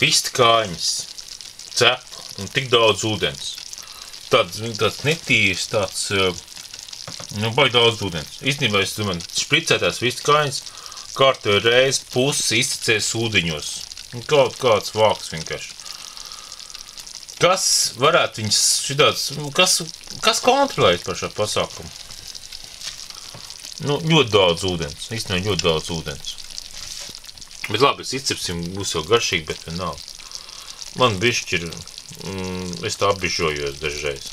fisti kājiņas, cepu un tik daudz ūdens. Tāds, tāds netīrs, tāds, eh, nu, baigi daudz ūdens. Īstenībā es domāju, špricētās fisti kājiņas kārtējo reizi puses izcēs ūdeņos. Kaut kāds vāks vienkārši. Kas varētu viņus šitāds, nu, kas, kas kontrolēt par šo pasākumu? Nu, ļoti daudz ūdens. Īstenībā ļoti daudz ūdens. Bet labi, es izcepsim, būs jau garšīgi, bet vienalga. Man bišķi ir, mm, es tā apbižojos dažreiz.